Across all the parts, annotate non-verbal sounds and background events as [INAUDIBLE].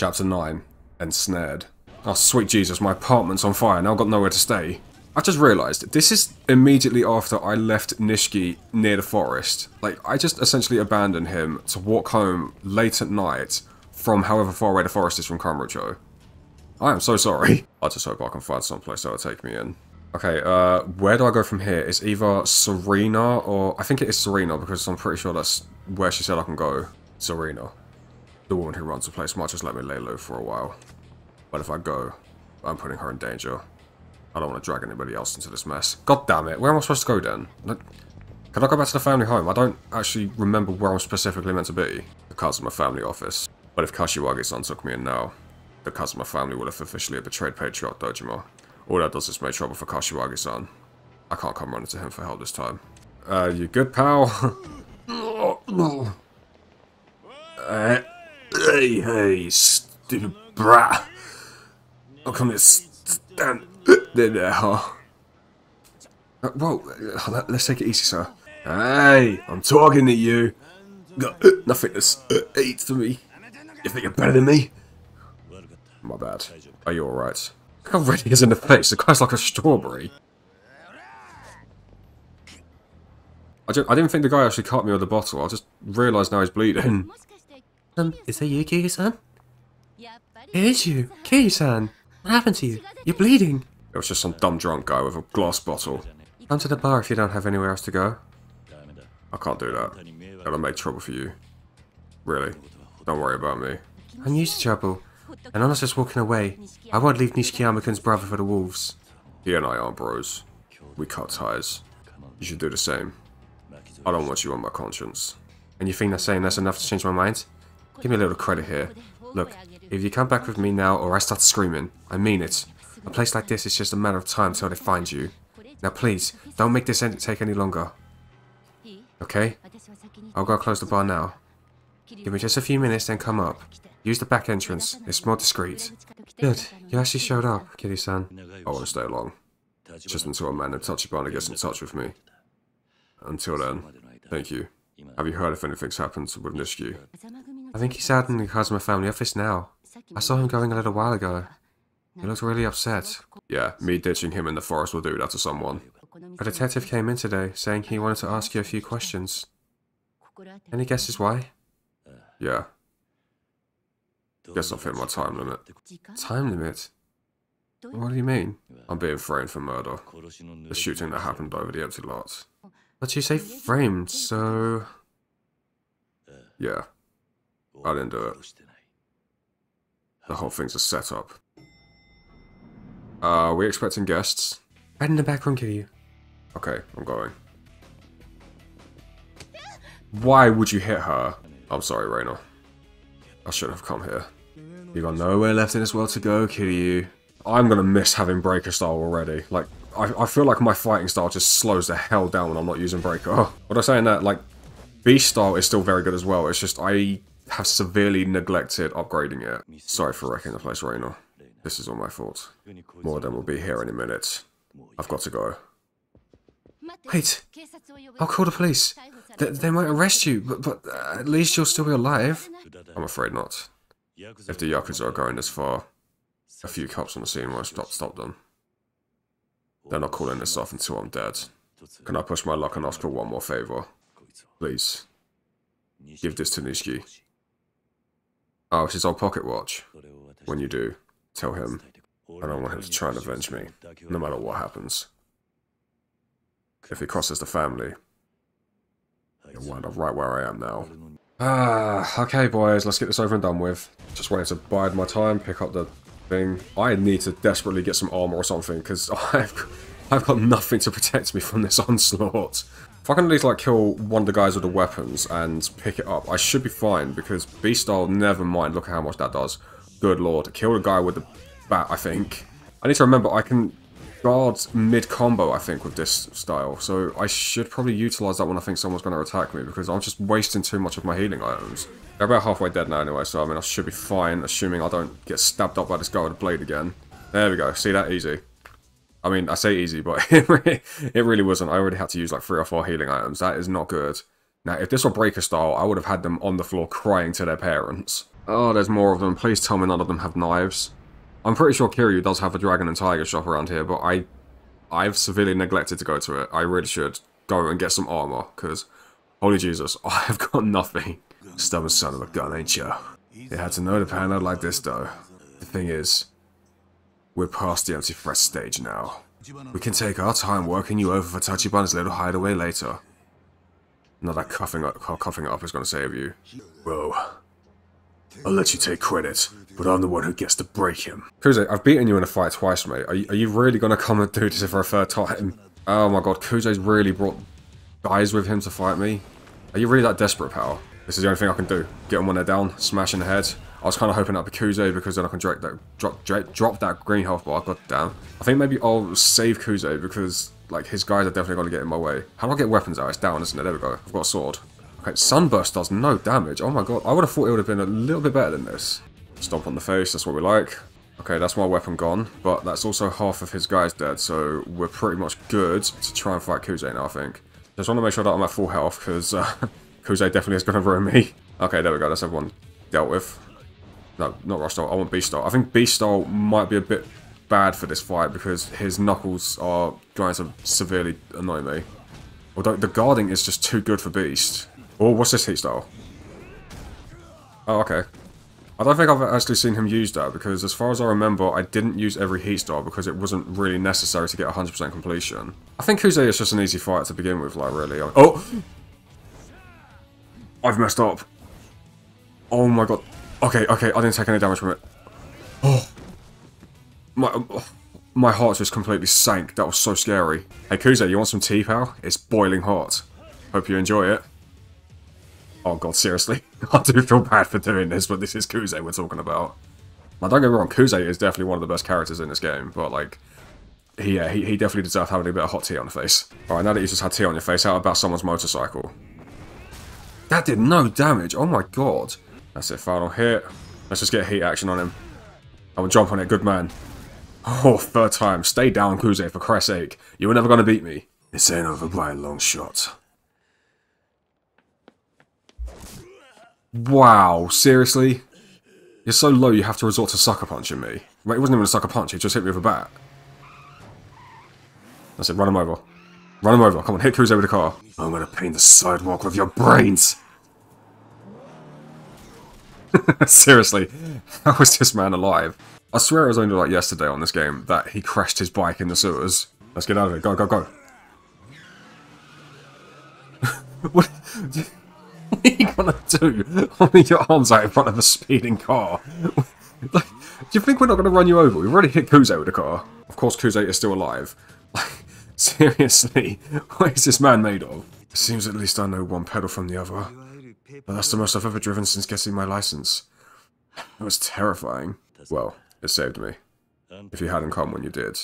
Chapter 9. Ensnared. Oh, sweet Jesus, my apartment's on fire, now I've got nowhere to stay. I just realised, this is immediately after I left Nishiki near the forest. Like, I just essentially abandoned him to walk home late at night from however far away the forest is from Kamurocho. I am so sorry. [LAUGHS] I just hope I can find some place that will take me in. Okay, uh, where do I go from here? It's either Serena or... I think it is Serena because I'm pretty sure that's where she said I can go. Serena. The woman who runs the place might just let me lay low for a while. But if I go, I'm putting her in danger. I don't want to drag anybody else into this mess. God damn it, where am I supposed to go then? Can I go back to the family home? I don't actually remember where I'm specifically meant to be. The Kazama family office. But if Kashiwagi-san took me in now, the Kazama family would have officially betrayed Patriarch Dojima. All that does is make trouble for Kashiwagi-san. I can't come running to him for help this time. Uh, you good, pal? [LAUGHS] uh, hey, hey, stupid brat. I'll come here, stand there, huh? Uh, whoa, uh, let's take it easy, sir. Hey, I'm talking to you. Got nothing to eat to me. You think you're better than me? My bad. Are you alright? Look how red he is in the face. The guy's like a strawberry. I, I didn't think the guy actually cut me with the bottle. I just realised now he's bleeding. Um, is that you, Kiryu-san? It is you, Kiryu-san. What happened to you? You're bleeding. It was just some dumb drunk guy with a glass bottle. Come to the bar if you don't have anywhere else to go. I can't do that. That'll make trouble for you. Really. Don't worry about me. I'm used to trouble. And I'm not just walking away. I won't leave Nishikiyama-kun's brother for the wolves. He and I aren't bros. We cut ties. You should do the same. I don't want you on my conscience. And you think that saying that's enough to change my mind? Give me a little credit here. Look, if you come back with me now or I start screaming, I mean it. A place like this is just a matter of time till they find you. Now please, don't make this take any longer. Okay? I'll go close the bar now. Give me just a few minutes, then come up. Use the back entrance. It's more discreet. Good. You actually showed up, Kiryu-san. I won't stay long. Just until a man named Tachibana gets in touch with me. Until then, thank you. Have you heard if anything's happened with Nishiki? I think he's out in the Kazama family office now. I saw him going a little while ago. He looked really upset. Yeah, me ditching him in the forest will do that to someone. A detective came in today, saying he wanted to ask you a few questions. Any guesses why? Yeah. Guess I've hit my time limit. Time limit? What do you mean? I'm being framed for murder. The shooting that happened over the empty lot. But you say framed, so... Yeah. I didn't do it. The whole thing's a setup. Uh, are we expecting guests? Right in the back room, Kiryu. Okay, I'm going. Why would you hit her? I'm sorry, Reina. I shouldn't have come here. You got nowhere left in this world to go, Kiryu. I'm gonna miss having Breaker style already. Like, I, I feel like my fighting style just slows the hell down when I'm not using Breaker. Oh, [LAUGHS] what I'm saying that, like, Beast style is still very good as well. It's just I have severely neglected upgrading it. Sorry for wrecking the place, Reina. This is all my fault. More of them will be here any minute. I've got to go. Wait, I'll call the police. They, they might arrest you, but, but at least you'll still be alive. I'm afraid not. If the Yakuza are going this far, a few cops on the scene won't stop, stop them. They're not calling this off until I'm dead. Can I push my luck and ask for one more favour? Please. Give this to Nishiki. Oh, it's his old pocket watch. When you do, tell him I don't want him to try and avenge me, no matter what happens. If he crosses the family, he'll wind up right where I am now. Ah, okay boys, let's get this over and done with. Just wanted to bide my time, pick up the thing. I need to desperately get some armor or something, because [LAUGHS] I've, I've got nothing to protect me from this [LAUGHS] onslaught. I can at least like kill one of the guys with the weapons and pick it up, I should be fine, because Beast Style, never mind, look at how much that does. Good lord, kill the guy with the bat, I think. I need to remember, I can guard mid-combo, I think, with this style, so I should probably utilize that when I think someone's going to attack me, because I'm just wasting too much of my healing items. They're about halfway dead now anyway, so I mean, I should be fine, assuming I don't get stabbed up by this guy with a blade again. There we go, see that? Easy. I mean, I say easy, but [LAUGHS] it really, wasn't. I already had to use like three or four healing items. That is not good. Now, if this were Breaker style, I would have had them on the floor crying to their parents. Oh, there's more of them. Please tell me none of them have knives. I'm pretty sure Kiryu does have a Dragon and Tiger shop around here, but I, I've severely neglected to go to it. I really should go and get some armor, because, holy Jesus, [LAUGHS] I have got nothing. Stubborn son of a gun, ain't ya? You had to know to pan out like this, though. The thing is, we're past the empty threat stage now. We can take our time working you over for Tachibana's little hideaway later. Not that coughing up, coughing up is going to save you. Bro, I'll let you take credit, but I'm the one who gets to break him. Kuze, I've beaten you in a fight twice, mate. Are you, are you really going to come and do this for a third time? Oh my god, Kuze's really brought guys with him to fight me. Are you really that desperate, pal? This is the only thing I can do. Get them when they're down, smash in the head. I was kind of hoping that'd be Kuze because then I can drop that, drop, drop that green health bar. God damn. I think maybe I'll save Kuze because like his guys are definitely going to get in my way. How do I get weapons out? It's down, isn't it? There we go. I've got a sword. Okay, Sunburst does no damage. Oh my god. I would have thought it would have been a little bit better than this. Stomp on the face. That's what we like. Okay, that's my weapon gone, but that's also half of his guys dead, so we're pretty much good to try and fight Kuze now, I think. Just want to make sure that I'm at full health, because uh, [LAUGHS] definitely is going to ruin me. [LAUGHS] Okay, there we go, that's everyone dealt with. No, not Rush I want Beast Style. I think Beast Style might be a bit bad for this fight, because his knuckles are going to severely annoy me. Although the guarding is just too good for Beast. Oh, what's this heat style? Oh, okay. I don't think I've actually seen him use that, because as far as I remember, I didn't use every heat star because it wasn't really necessary to get 100% completion. I think Kuze is just an easy fight to begin with, like, really. Oh! I've messed up. Oh my god. Okay, okay, I didn't take any damage from it. Oh. My, oh, my heart just completely sank. That was so scary. Hey, Kuze, you want some tea, pal? It's boiling hot. Hope you enjoy it. Oh god, seriously? [LAUGHS] I do feel bad for doing this, but this is Kuze we're talking about. Now, don't get me wrong, Kuze is definitely one of the best characters in this game, but like, he, yeah, he, he definitely deserves having a bit of hot tea on the face. Alright, now that you've just had tea on your face, how about someone's motorcycle? That did no damage, oh my god. That's it, final hit. Let's just get heat action on him. I will jump on it, good man. Oh, third time. Stay down, Kuze, for Christ's sake. You were never going to beat me. This ain't over by a long shot. Wow, seriously? You're so low you have to resort to sucker punching me. Wait, it wasn't even a sucker punch, he just hit me with a bat. That's it, run him over. Run him over, come on, hit Kuze with the car. I'm gonna paint the sidewalk with your brains! [LAUGHS] Seriously, how is this man alive? I swear it was only like yesterday on this game that he crashed his bike in the sewers. Let's get out of it, go, go, go. [LAUGHS] what? Are you gonna do? [LAUGHS] Holding your arms out in front of a speeding car? like, do you think we're not gonna run you over? We've already hit Kuze with the car. Of course Kuze is still alive. Like, seriously, what is this man made of? Seems at least I know one pedal from the other. That's the most I've ever driven since getting my license. It was terrifying. Well, it saved me. If you hadn't come when you did,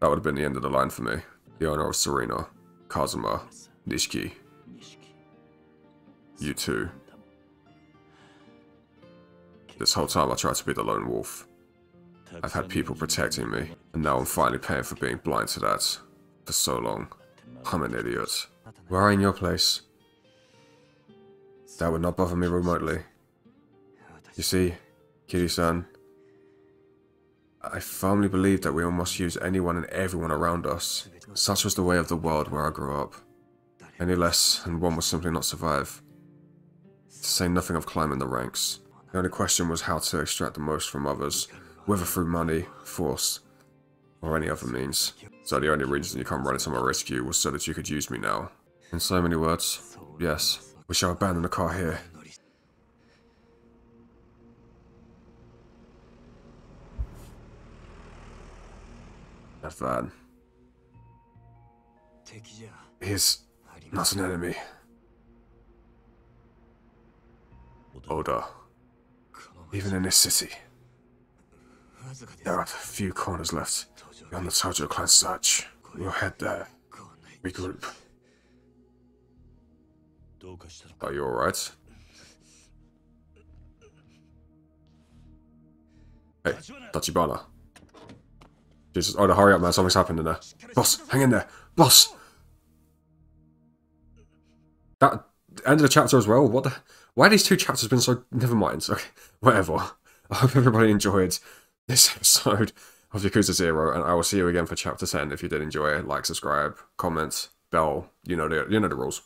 that would have been the end of the line for me. The owner of Serena, Kazama, Nishiki, you too. This whole time I tried to be the lone wolf. I've had people protecting me, and now I'm finally paying for being blind to that. For so long. I'm an idiot. Were I in your place, that would not bother me remotely. You see, Kiryu-san, I firmly believe that we must use anyone and everyone around us. Such was the way of the world where I grew up. Any less, and one would simply not survive. To say nothing of climbing the ranks. The only question was how to extract the most from others, whether through money, force, or any other means. So the only reason you come running to my rescue was so that you could use me now. In so many words, yes, we shall abandon the car here. That van. He is not an enemy. Oda. Even in this city, there are a few corners left beyond the Tojo clan search. We'll head there. Regroup. Are you alright? Hey, Tachibana. Jesus, oh, Oda, hurry up man, something's happened in there. Boss, hang in there. Boss! That end of the chapter as well. What the? Why these two chapters been so? Never mind. Okay, whatever. I hope everybody enjoyed this episode of Yakuza Zero, and I will see you again for chapter ten. If you did enjoy it, like, subscribe, comment, bell. You know the you know the rules.